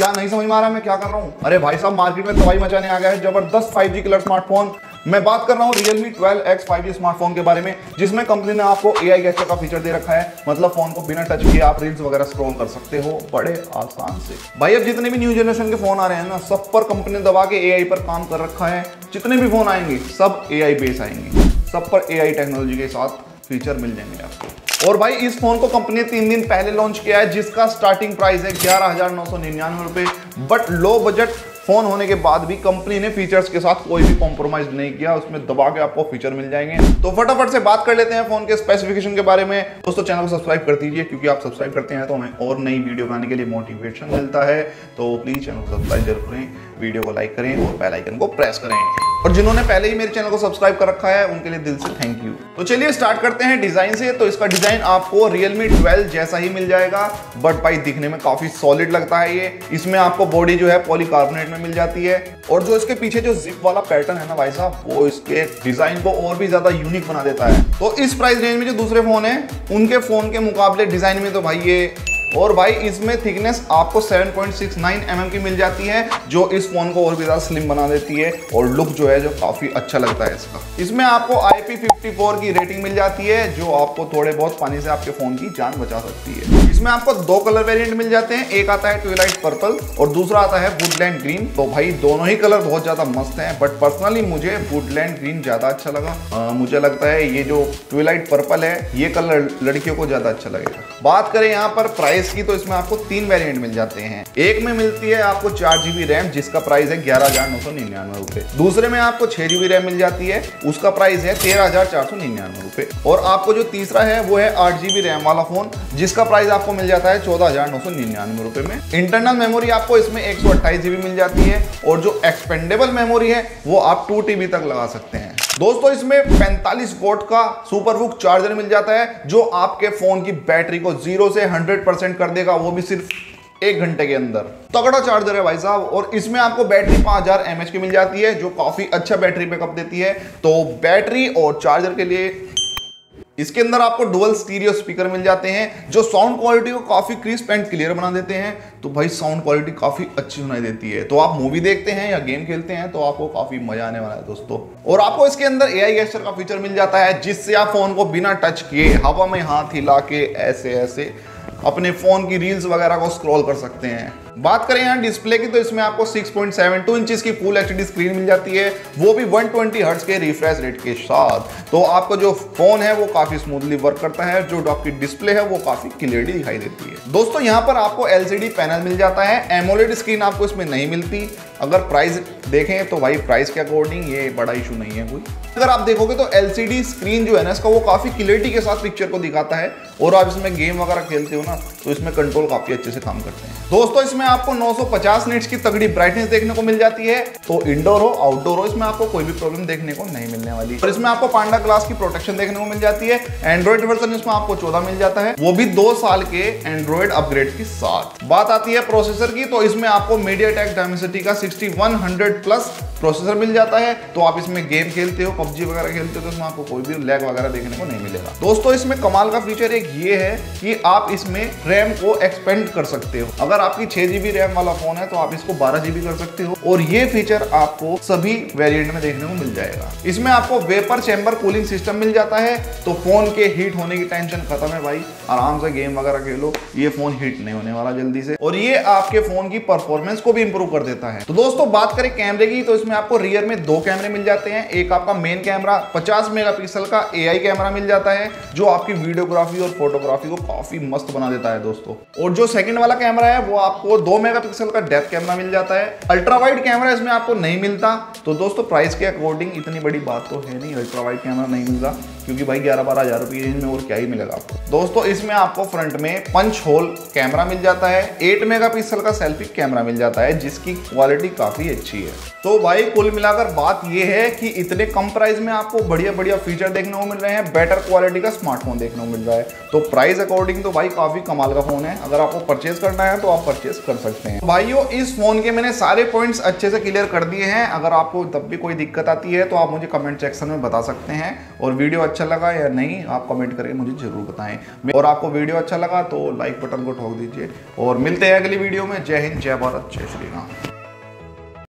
क्या नहीं समझ में आ रहा मैं क्या कर रहा हूँ? अरे भाई साहब मार्केट में तबाही मचाने आ गया है। ज़बरदस्त 5G कलर स्मार्टफ़ोन मैं बात कर रहा हूँ Realme 12X 5G स्मार्टफ़ोन के बारे में, जिसमें कंपनी ने आपको AI गेस्टर का फीचर दे रखा है। मतलब फ़ोन को बिना टच किए आप रील्स वगैरह स्क्रॉल कर सकते हो बड़े आसान से। भाई, अब जितने भी न्यू जनरेशन के फ़ोन आ रहे हैं ना, सब पर कंपनी ने दबा के AI पर काम कर रखा है। जितने भी फ़ोन आएँगे, सब AI बेस आएँगे। सब पर AI टेक्नोलॉजी के साथ फीचर मिल जाएँगे आपको। और भाई, इस फ़ोन को कंपनी ने तीन दिन पहले लॉन्च किया है, जिसका स्टार्टिंग प्राइस है ग्यारह हज़ार नौ सौ निन्यानवे रुपए। बट लो बजट फ़ोन होने के बाद भी कंपनी ने फीचर्स के साथ कोई भी कॉम्प्रोमाइज नहीं किया, उसमें दबा के आपको फीचर मिल जाएँगे। तो फटाफट से बात कर लेते हैं फ़ोन के स्पेसिफिकेशन के बारे में। दोस्तों चैनल को सब्सक्राइब कर दीजिए, क्योंकि आप सब्सक्राइब करते हैं तो हमें और नई वीडियो बनाने के लिए मोटिवेशन मिलता है। तो प्लीज़ चैनल को सब्सक्राइब ज़रूर करें। वीडियो को लाइक करें और बेल आइकन को प्रेस करें। और जिन्होंने पहले ही मेरे चैनल को सब्सक्राइब कर रखा है, उनके लिए दिल से थैंक यू तो चलिए स्टार्ट करते हैं डिज़ाइन से। तो इसका डिज़ाइन आपको Realme 12 जैसा ही मिल जाएगा बट भाई दिखने में काफ़ी सॉलिड लगता है ये। इसमें आपको बॉडी जो है पॉलीकार्बोनेट में मिल जाती है। और जो इसके पीछे जो जिप वाला पैटर्न है ना भाई साहब, वो इसके डिज़ाइन को और भी ज़्यादा यूनिक बना देता है। तो इस प्राइस रेंज में जो दूसरे फ़ोन है, उनके फ़ोन के मुकाबले डिज़ाइन में तो भाई ये और भाई इसमें थिकनेस आपको 7.69 पॉइंट mm की मिल जाती है जो इस फ़ोन को और भी ज़्यादा स्लिम बना देती है और लुक जो है जो काफ़ी अच्छा लगता है इसका। इसमें आपको IP54 की रेटिंग मिल जाती है जो आपको थोड़े बहुत पानी से आपके फ़ोन की जान बचा सकती है। इसमें आपको दो कलर वेरिएंट मिल जाते हैं एक आता है ट्विलाइट पर्पल और दूसरा आता है वुडलैंड ग्रीन तो भाई दोनों ही कलर बहुत ज़्यादा मस्त हैं बट पर्सनली मुझे वुडलैंड ग्रीन ज़्यादा अच्छा लगा। आ, मुझे लगता है ये जो ट्विलाइट पर्पल है ये कलर लड़कियों को ज़्यादा अच्छा लगेगा। बात करें यहाँ पर प्राइस की तो इसमें आपको तीन वेरिएंट मिल जाते हैं। एक में मिलती है आपको चार जीबी रैम जिसका प्राइस है ग्यारह हज़ार नौ सौ निन्यानवे रुपए। दूसरे में आपको छह जीबी रैम मिल जाती है, उसका प्राइस है तेरह हज़ार चार सौ निन्यानवे रुपए। और आपको जो तीसरा है, वो है आठ जीबी रैम वाला फ़ोन जिसका प्राइस आपको मिल जाता है चौदह हज़ार नौ सौ निन्यानवे रुपए में। इंटरनल मेमोरी आपको इसमें एक सौ अट्ठाईस जीबी मिल जाती है, और जो एक्सपेंडेबल मेमोरी है, वो आप टू टीबी तक लगा सकते हैं। दोस्तों, इसमें 45 वोट का सुपरबुक चार्जर मिल जाता है, जो आपके फ़ोन की बैटरी को ज़ीरो से 100 परसेंट कर देगा, वो भी सिर्फ़ एक घंटे के अंदर। तगड़ा चार्जर है भाई साहब, और इसमें आपको बैटरी 5000 हज़ार की मिल जाती है, जो काफ़ी अच्छा बैटरी बैकअप देती है। तो बैटरी और चार्जर के लिए इसके अंदर आपको डुअल स्टीरियो स्पीकर मिल जाते हैं, जो साउंड क्वालिटी को काफ़ी क्रिस्प एंड क्लियर बना देते हैं। तो भाई साउंड क्वालिटी काफ़ी अच्छी सुनाई देती है। तो आप मूवी देखते हैं या गेम खेलते हैं तो आपको काफ़ी मज़ा आने वाला है दोस्तों। और आपको इसके अंदर ए आई का फीचर मिल जाता है, जिससे आप फ़ोन को बिना टच किए हवा में हाथ हिला के ऐसे ऐसे अपने फ़ोन की रील्स वगैरह को स्क्रॉल कर सकते हैं। बात करें यहाँ डिस्प्ले की तो इसमें आपको 6.72 इंचेस की फुल एचडी स्क्रीन मिल जाती है। वो भी 120 हर्ट्ज के रिफ्रेश रेट के साथ। तो आपका जो फ़ोन है, वो काफ़ी स्मूथली वर्क करता है। जो आपकी डिस्प्ले है, वो काफ़ी क्लियरली दिखाई देती है। दोस्तों, यहाँ पर आपको एलसीडी पैनल मिल जाता है। एमोलेड स्क्रीन आपको इसमें नहीं मिलती। अगर प्राइस देखें तो भाई प्राइस के अकॉर्डिंग ये बड़ा इशू नहीं है कोई। अगर आप देखोगे तो एलसीडी स्क्रीन जो है ना, इसका वो काफ़ी क्लियरिटी के साथ पिक्चर को दिखाता है। और आप इसमें गेम वगैरह खेलते हो तो इसमें कंट्रोल काफ़ी अच्छे से काम करते हैं। दोस्तों, इसमें आपको 950 निट्स की तगड़ी ब्राइटनेस देखने को मिल जाती है। तो इंडोर हो आउटडोर हो, इसमें आपको कोई भी प्रॉब्लम देखने को नहीं मिलने वाली। और इसमें आपको पांडा ग्लास की प्रोटेक्शन देखने को मिल जाती है। एंड्रॉइड वर्जन इसमें आपको चौदह मिल जाता है। वो भी दो साल के एंड्रॉइड अपग्रेड के साथ। बात आती है प्रोसेसर की तो इसमें आपको मीडिया टेक का सिक्सटी प्लस प्रोसेसर मिल जाता है। तो आप इसमें गेम खेलते हो, पबजी वगैरह खेलते हो तो इसमें आपको कोई भी लैग वगैरह देखने को नहीं मिलेगा। दोस्तों, इसमें कमाल का फीचर एक ये है कि आप इसमें रैम को एक्सपेंड कर सकते हो। अगर आपकी छह जीबी रैम वाला फ़ोन है तो आप इसको बारह जीबी कर सकते हो और ये फीचर आपको सभी वेरिएंट में देखने को मिल जाएगा। इसमें आपको वेपर चैम्बर कूलिंग सिस्टम मिल जाता है। तो फ़ोन के हीट होने की टेंशन खत्म है भाई। आराम से गेम वगैरह खेलो। ये फ़ोन हीट नहीं होने वाला जल्दी से। और ये आपके फ़ोन की परफॉर्मेंस को भी इंप्रूव कर देता है। तो दोस्तों, बात करें कैमरे की तो इसमें आपको रियर में दो कैमरे मिल जाते हैं। एक आपका मेन कैमरा 50 मेगापिक्सल का एआई कैमरा मिल जाता है, जो आपकी वीडियोग्राफी और फोटोग्राफी को काफ़ी मस्त बना देता है दोस्तों। और जो सेकंड वाला कैमरा है, वो आपको दो मेगापिक्सल का डेप्थ कैमरा मिल जाता है। अल्ट्रा वाइड कैमरा इसमें आपको नहीं मिलता। तो दोस्तों प्राइस के अकॉर्डिंग इतनी बड़ी बात तो है नहीं अल्ट्रा वाइड कैमरा नहीं मिलता। क्योंकि भाई ग्यारह बारह हज़ार रुपये रेंज में और क्या ही मिलेगा आपको। दोस्तों, इसमें आपको फ्रंट में पंच होल कैमरा मिल जाता है। एट मेगा का सेल्फी कैमरा मिल जाता है, जिसकी क्वालिटी काफ़ी अच्छी है। तो भाई, कुल मिलाकर बात यह है कि इतने कम प्राइस में आपको बढ़िया बढ़िया फीचर देखने को मिल रहे हैं। बेटर क्वालिटी का स्मार्टफ़ोन देखने को मिल रहा है। तो प्राइस अकॉर्डिंग तो भाई काफ़ी काफ़ी कमाल का फ़ोन है। अगर आपको परचेज करना है तो आप परचेज कर सकते हैं। भाइयों, इस फ़ोन के मैंने सारे पॉइंट्स अच्छे से क्लियर कर दिए हैं। अगर आपको तब भी कोई दिक्कत आती है तो आप मुझे कमेंट सेक्शन में बता सकते हैं। और वीडियो अच्छा लगा या नहीं, आप कमेंट करके मुझे ज़रूर बताएँ। और आपको वीडियो अच्छा लगा तो लाइक बटन को ठोक दीजिए। और मिलते हैं अगली वीडियो में। जय हिंद, जय भारत, जय श्री राम।